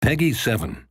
Peggy 7.